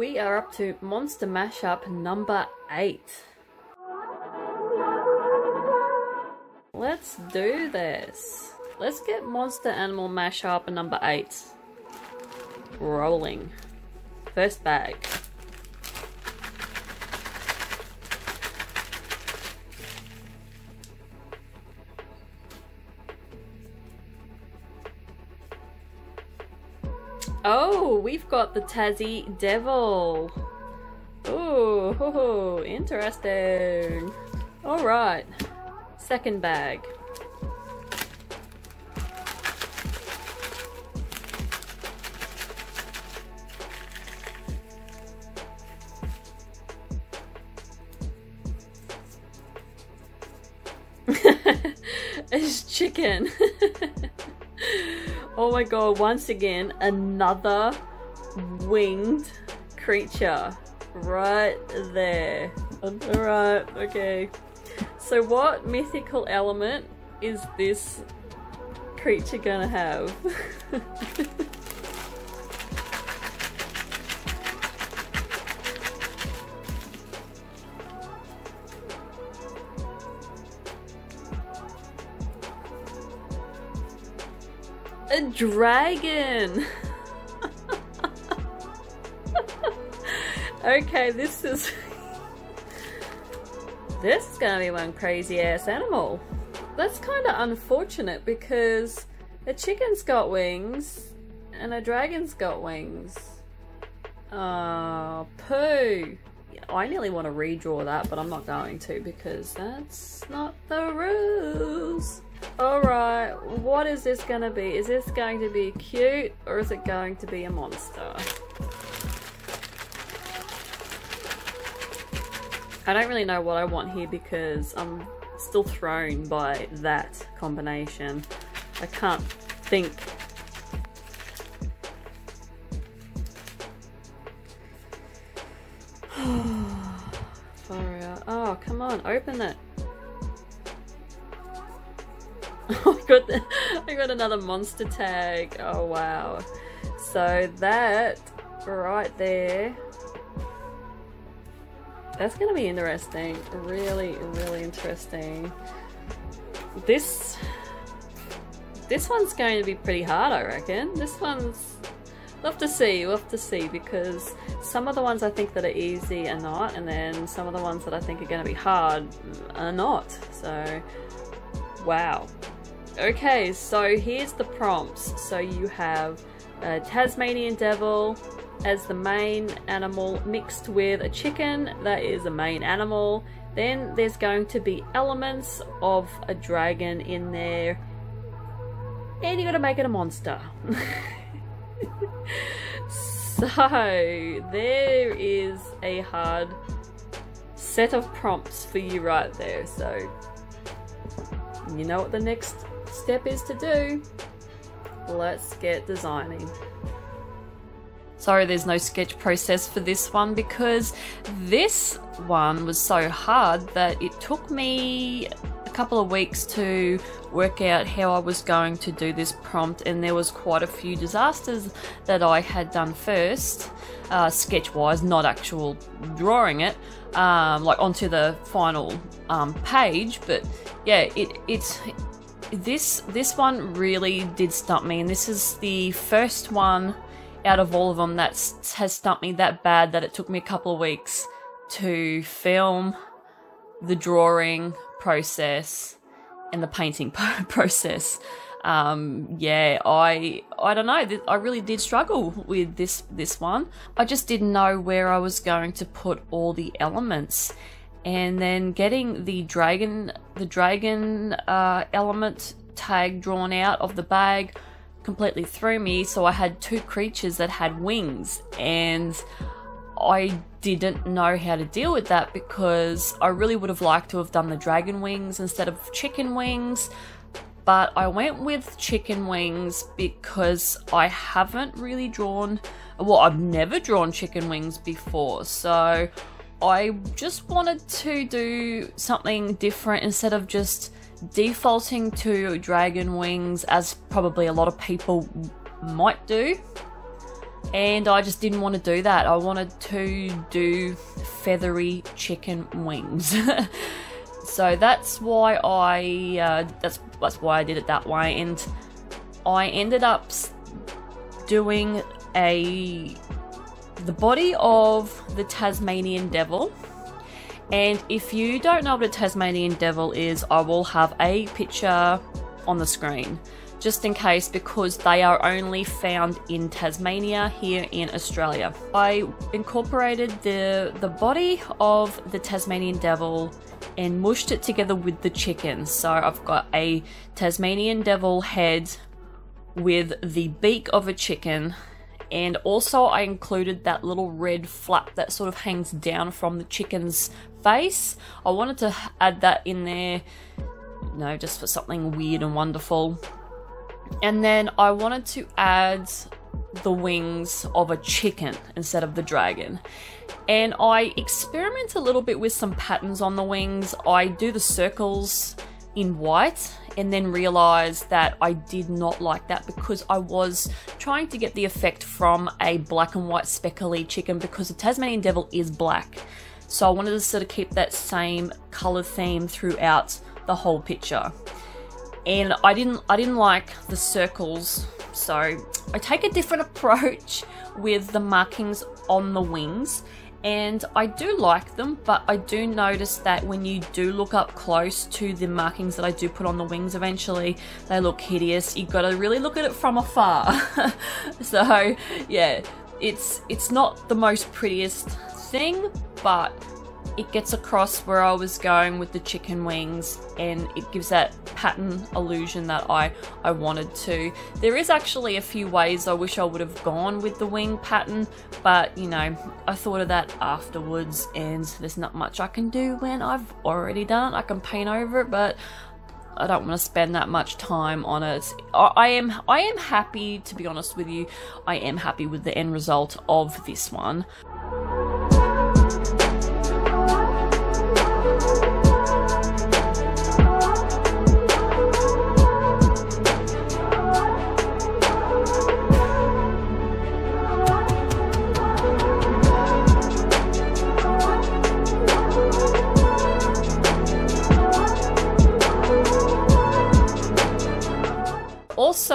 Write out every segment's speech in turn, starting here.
We are up to Monster Mashup number 8. Let's do this. Let's get Monster Animal Mashup number 8 rolling. First bag. Oh, we've got the Tassie Devil. Oh, interesting. Alright, second bag. it's chicken. oh my god, once again, another winged creature right there. Alright, okay. So what mythical element is this creature gonna have? A dragon! okay, this is... this is gonna be one crazy ass animal. That's kind of unfortunate because a chicken's got wings and a dragon's got wings. Ah, oh, poo. I nearly want to redraw that, but I'm not going to because that's not the rules. Alright, what is this going to be? Is this going to be cute or is it going to be a monster? I don't really know what I want here because I'm still thrown by that combination. I can't think. Oh, come on, open it. Got I got another monster tag. Oh wow. So that right there that's gonna be interesting. Really, really interesting. This this one's going to be pretty hard, I reckon. This one's we'll have to see, we'll have to see because some of the ones I think that are easy are not, and then some of the ones that I think are gonna be hard are not. So wow. Okay, so here's the prompts. So you have a Tasmanian Devil as the main animal mixed with a chicken that is a main animal. Then there's going to be elements of a dragon in there. And you gotta make it a monster. so there is a hard set of prompts for you right there. So you know what the next step is to do. Let's get designing. Sorry there's no sketch process for this one because this one was so hard that it took me a couple of weeks to work out how I was going to do this prompt and there was quite a few disasters that I had done first uh, sketch wise not actual drawing it um, like onto the final um, page but yeah it it's this this one really did stump me, and this is the first one out of all of them that has stumped me that bad that it took me a couple of weeks to film the drawing process and the painting process. Um, yeah, I I don't know. I really did struggle with this this one. I just didn't know where I was going to put all the elements and then getting the dragon the dragon uh, element tag drawn out of the bag completely threw me so I had two creatures that had wings and I didn't know how to deal with that because I really would have liked to have done the dragon wings instead of chicken wings but I went with chicken wings because I haven't really drawn well I've never drawn chicken wings before so I just wanted to do something different instead of just defaulting to dragon wings as probably a lot of people might do. and I just didn't want to do that. I wanted to do feathery chicken wings. so that's why I uh, that's that's why I did it that way, and I ended up doing a the body of the Tasmanian devil. And if you don't know what a Tasmanian devil is, I will have a picture on the screen just in case because they are only found in Tasmania here in Australia. I incorporated the the body of the Tasmanian devil and mushed it together with the chicken. So I've got a Tasmanian devil head with the beak of a chicken and also I included that little red flap that sort of hangs down from the chicken's face. I wanted to add that in there, you know, just for something weird and wonderful. And then I wanted to add the wings of a chicken instead of the dragon. And I experiment a little bit with some patterns on the wings. I do the circles in white and then realized that I did not like that because I was trying to get the effect from a black and white speckly chicken because the Tasmanian devil is black. So I wanted to sort of keep that same color theme throughout the whole picture. And I didn't I didn't like the circles. So I take a different approach with the markings on the wings and I do like them but I do notice that when you do look up close to the markings that I do put on the wings eventually they look hideous. You've gotta really look at it from afar. So yeah it's it's not the most prettiest thing but it gets across where I was going with the chicken wings and it gives that pattern illusion that I, I wanted to. There is actually a few ways I wish I would have gone with the wing pattern, but you know, I thought of that afterwards and there's not much I can do when I've already done it. I can paint over it, but I don't want to spend that much time on it. I am I am happy to be honest with you. I am happy with the end result of this one.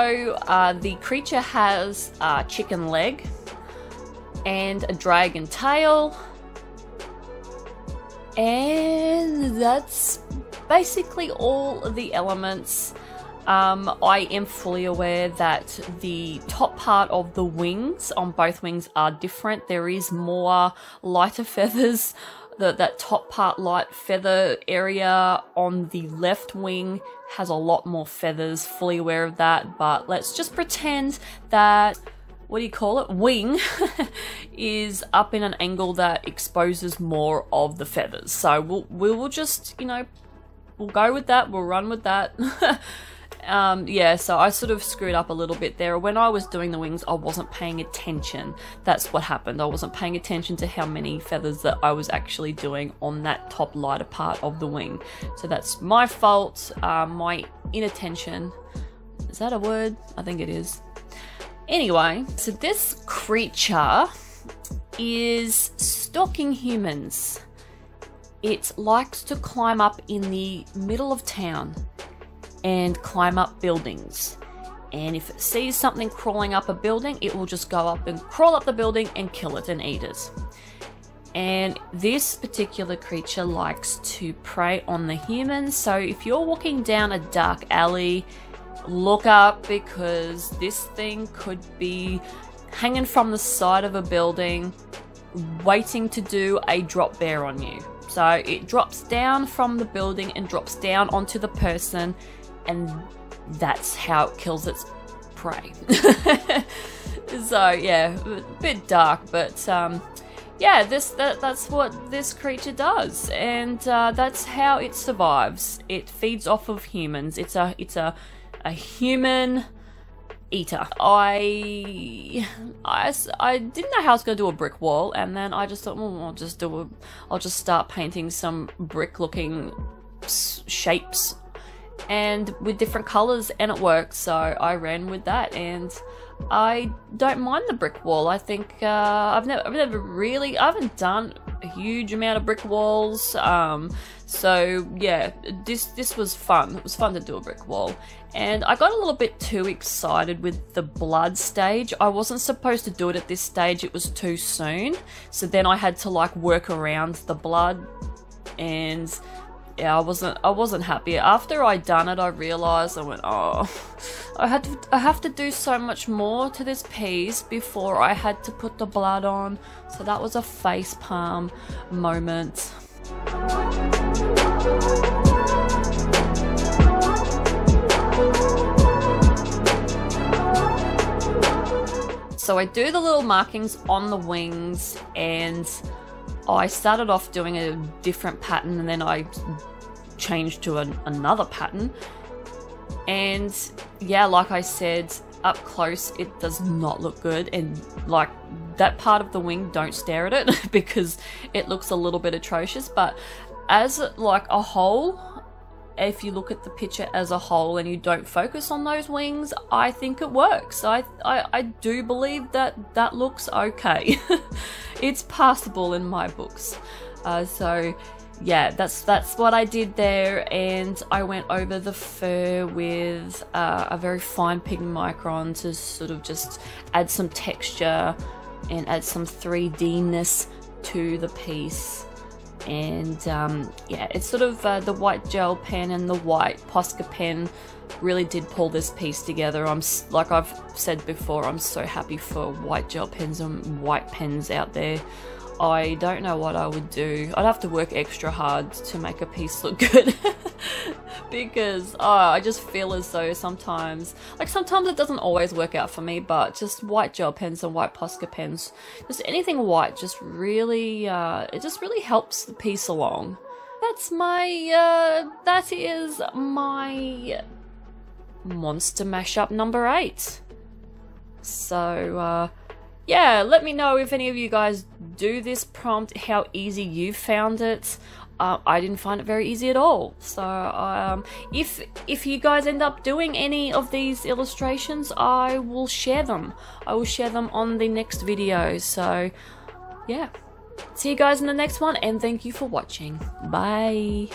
Also, uh, the creature has a chicken leg and a dragon tail. And that's basically all the elements. Um, I am fully aware that the top part of the wings on both wings are different. There is more lighter feathers the, that top part light feather area on the left wing has a lot more feathers, fully aware of that, but let's just pretend that what do you call it? Wing is up in an angle that exposes more of the feathers. So we'll we will just, you know, we'll go with that, we'll run with that. um, yeah, so I sort of screwed up a little bit there. When I was doing the wings, I wasn't paying attention. That's what happened. I wasn't paying attention to how many feathers that I was actually doing on that top lighter part of the wing. So that's my fault, uh, my inattention. Is that a word? I think it is. Anyway, so this creature is stalking humans. It likes to climb up in the middle of town and climb up buildings. And if it sees something crawling up a building, it will just go up and crawl up the building and kill it and eat it. And this particular creature likes to prey on the humans. So if you're walking down a dark alley, look up because this thing could be hanging from the side of a building, waiting to do a drop bear on you. So it drops down from the building and drops down onto the person and that's how it kills its prey. so yeah, a bit dark, but um, yeah, this that that's what this creature does, and uh, that's how it survives. It feeds off of humans. It's a it's a a human eater. I, I, I didn't know how I was going to do a brick wall, and then I just thought, well, I'll just do a, I'll just start painting some brick-looking shapes and with different colors and it worked so I ran with that and I don't mind the brick wall. I think uh, I've never, I've never really, I haven't done a huge amount of brick walls. Um, so yeah, this this was fun. It was fun to do a brick wall, and I got a little bit too excited with the blood stage. I wasn't supposed to do it at this stage. It was too soon. So then I had to like work around the blood, and yeah, I wasn't I wasn't happy. After I done it, I realized I went, oh, I had to I have to do so much more to this piece before I had to put the blood on. So that was a face palm moment. So I do the little markings on the wings and I started off doing a different pattern and then I changed to an, another pattern. And yeah, like I said, up close it does not look good. And like that part of the wing don't stare at it because it looks a little bit atrocious. But as like a whole if you look at the picture as a whole and you don't focus on those wings i think it works. I i, I do believe that that looks okay. It's passable in my books. Uh, so yeah, that's that's what I did there, and I went over the fur with uh, a very fine Pigma Micron to sort of just add some texture and add some 3D-ness to the piece. And um, yeah, it's sort of uh, the white gel pen and the white Posca pen really did pull this piece together. I'm like I've said before, I'm so happy for white gel pens and white pens out there. I don't know what I would do. I'd have to work extra hard to make a piece look good. because oh, I just feel as though sometimes, like sometimes it doesn't always work out for me, but just white gel pens and white Posca pens, just anything white just really, uh, it just really helps the piece along. That's my, uh, that is my monster mashup number eight. So, uh, yeah, let me know if any of you guys do this prompt, how easy you found it. Uh, I didn't find it very easy at all. So um, if if you guys end up doing any of these illustrations, I will share them. I will share them on the next video. So yeah, see you guys in the next one, and thank you for watching. Bye.